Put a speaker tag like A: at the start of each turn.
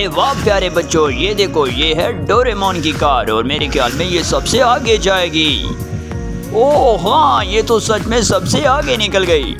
A: अरे वाह प्यारे बच्चों, ये देखो, ये है डोरेमोन की कार और मेरे ख्याल में ये सबसे आगे जाएगी। ओह हाँ ये तो सच में सबसे आगे निकल गई।